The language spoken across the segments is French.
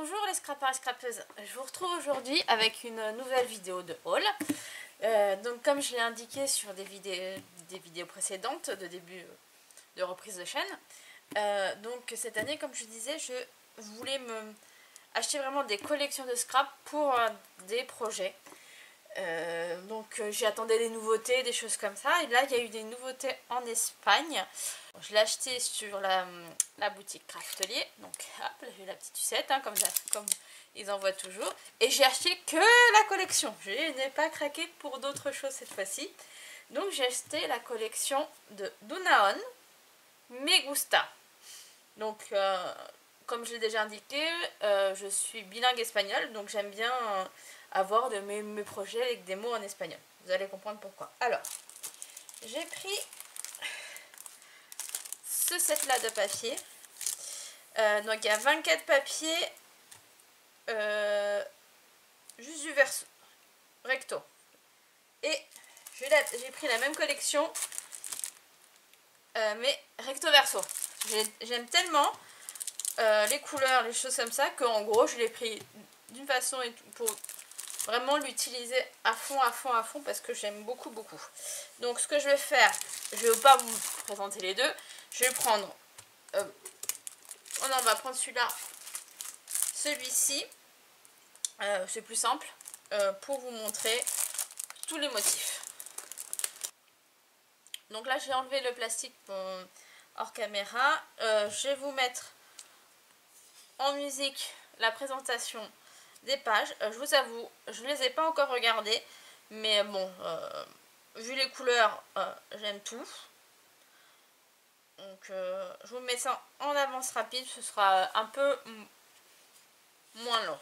Bonjour les scrappers et scrappeuses, je vous retrouve aujourd'hui avec une nouvelle vidéo de haul. Euh, donc comme je l'ai indiqué sur des vidéos, des vidéos précédentes de début de reprise de chaîne, euh, donc cette année comme je disais je voulais me acheter vraiment des collections de scrap pour euh, des projets. Donc j'ai attendu des nouveautés, des choses comme ça et là il y a eu des nouveautés en Espagne. Je l'ai acheté sur la, boutique Craftelier. Donc hop, j'ai la petite sucette, hein, comme, comme ils envoient toujours. Et j'ai acheté que la collection. Je n'ai pas craqué pour d'autres choses cette fois-ci. Donc j'ai acheté la collection de Dunaon Megusta. Donc euh, comme je l'ai déjà indiqué, euh, je suis bilingue espagnol. Donc j'aime bien euh, avoir de mes, mes projets avec des mots en espagnol. Vous allez comprendre pourquoi. Alors, j'ai pris ce set là de papier. Euh, donc il y a 24 papiers euh, juste du verso recto. Et j'ai pris la même collection euh, mais recto verso. J'aime tellement les couleurs, les choses comme ça, qu'en gros je l'ai pris d'une façon pour vraiment l'utiliser à fond, à fond, à fond parce que j'aime beaucoup, beaucoup. Donc ce que je vais faire, je ne vais pas vous présenter les deux, je vais prendre, euh, oh on va prendre celui-là, celui-ci, euh, c'est plus simple, euh, pour vous montrer tous les motifs. Donc là j'ai enlevé le plastique hors caméra, je vais vous mettre en musique la présentation des pages. je vous avoue, je ne les ai pas encore regardées, mais bon, vu les couleurs, j'aime tout. Donc euh, je vous mets ça en avance rapide, ce sera un peu moins long.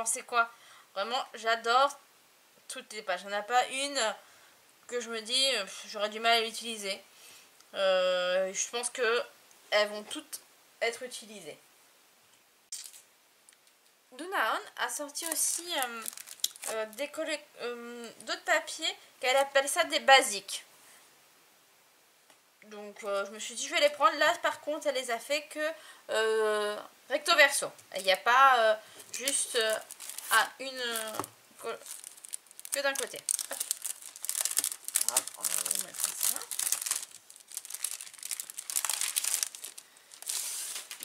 Pensé quoi? Vraiment, j'adore toutes les pages. Il n'y en a pas une que je me dis, j'aurais du mal à l'utiliser. Euh, je pense que elles vont toutes être utilisées. Dunaon a sorti aussi euh, euh, d'autres papiers qu'elle appelle ça des basiques. Donc je me suis dit je vais les prendre. Là par contre elle les a fait que recto verso. Il n'y a pas juste euh, à une euh, que d'un côté. Hop. on va vous mettre ça.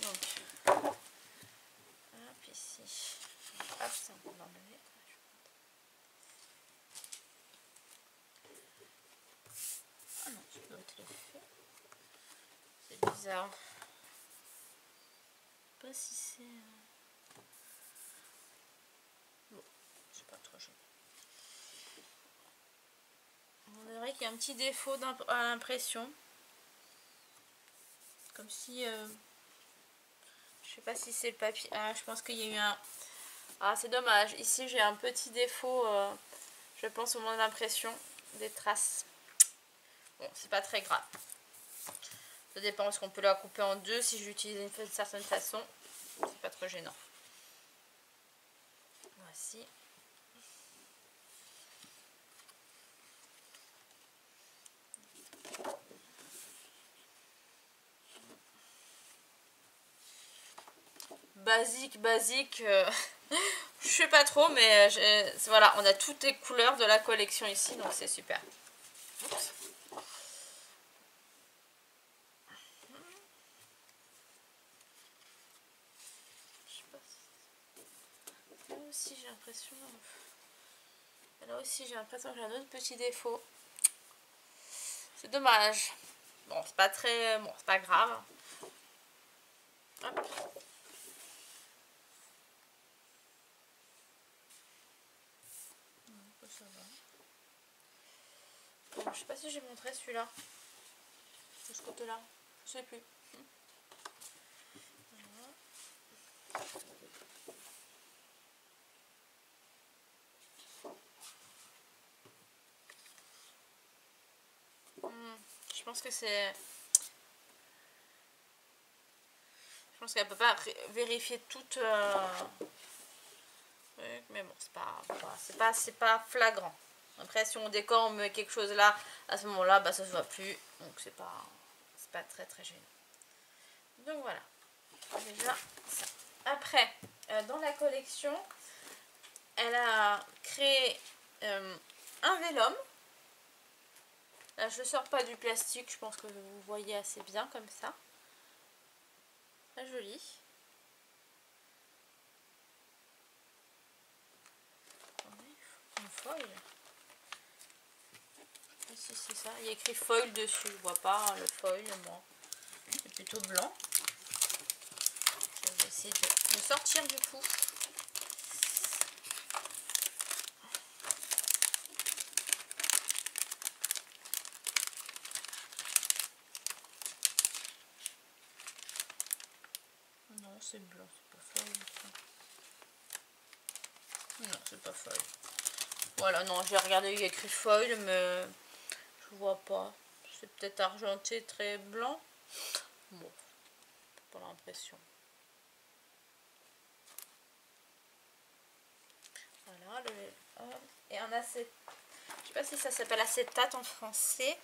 Donc, hop ici. Hop, ça on va enlever. Ah non, je dois être fait. C'est bizarre. Pas si c'est. Euh, On dirait a un petit défaut à l'impression. Comme si... Euh, je sais pas si c'est le papier. Ah, je pense qu'il y a eu un... Ah, c'est dommage. Ici, j'ai un petit défaut, euh, je pense, au moment de l'impression. Des traces. Bon, c'est pas très grave. Ça dépend, est-ce qu'on peut la couper en deux si j'utilise d'une certaine façon? C'est pas trop gênant. fois-ci. Basique, basique. Euh, je sais pas trop, mais voilà, on a toutes les couleurs de la collection ici, donc c'est super. Là aussi j'ai l'impression... Là aussi j'ai l'impression que j'ai un autre petit défaut. C'est dommage. Bon, c'est pas très... Bon, c'est pas grave. Hop. Je sais pas si j'ai montré celui-là. De ce côté-là. Je sais plus. Hmm, je pense que c'est... Je pense qu'elle peut pas vérifier toute... Euh, mais bon, c'est pas, c'est pas, c'est pas flagrant. Après, si on décore, on met quelque chose là, à ce moment-là, bah, ça se voit plus. Donc, c'est pas, pas très très gênant. Donc, voilà. Déjà. Après, euh, dans la collection, elle a créé euh, un vélum. Là, je ne sors pas du plastique, je pense que vous voyez assez bien comme ça. Très joli. Une foil si c'est ça. Il y a écrit foil dessus, je vois pas hein, le foil, moi. C'est plutôt blanc. Je vais essayer de, sortir du coup. Non, c'est blanc, c'est pas foil. Non, c'est pas foil. Voilà, non, j'ai regardé, il y a écrit foil, mais je vois pas. C'est peut-être argenté très blanc. Bon, pas l'impression. Voilà, et un acétate. Je sais pas si ça s'appelle acétate en français.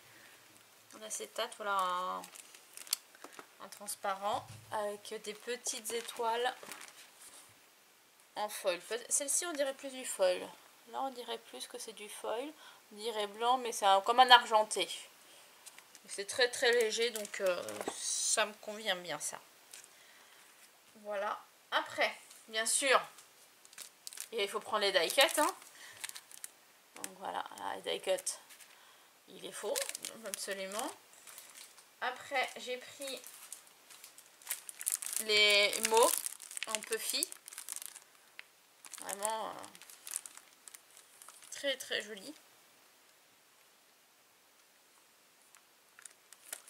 Un acétate, voilà, un transparent avec des petites étoiles en foil. Celle-ci, on dirait plus du foil. Là, on dirait plus que c'est du foil. On dirait blanc, mais c'est comme un argenté. C'est très très léger, donc euh, ça me convient bien ça. Voilà. Après, bien sûr, il faut prendre les die cuts. Hein. Donc voilà, les die cuts, il est faux, absolument. Après, j'ai pris les mots en puffy. Vraiment euh, très très joli.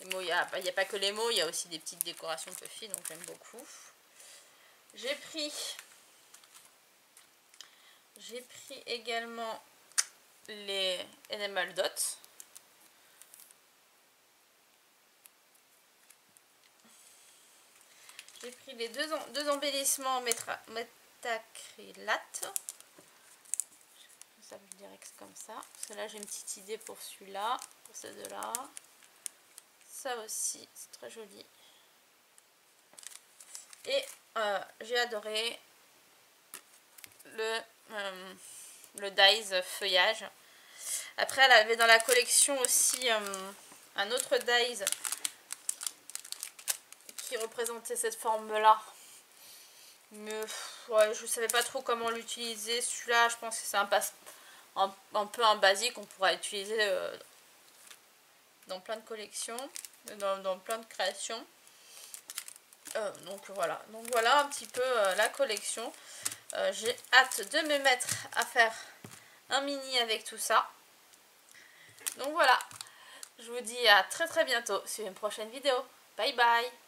il n'y a, a, pas que les mots, il y a aussi des petites décorations Puffy, donc j'aime beaucoup. J'ai pris, j'ai pris également les Enamel Dots. J'ai pris les deux, deux embellissements métacrylate. Je dirais que c'est comme ça. Parce que là, j'ai une petite idée pour celui-là, pour ces deux-là. Ça aussi, c'est très joli. Et euh, j'ai adoré le, euh, le Dies feuillage. Après, elle avait dans la collection aussi euh, un autre Dies qui représentait cette forme-là. Mais ouais, je ne savais pas trop comment l'utiliser. Celui-là, je pense que c'est un, un, peu un basique. On pourra utiliser dans plein de collections dans, plein de créations. Euh, donc voilà, donc voilà un petit peu euh, la collection. Euh, j'ai hâte de me mettre à faire un mini avec tout ça. Donc voilà, je vous dis à très très bientôt sur une prochaine vidéo. Bye bye